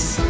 Peace.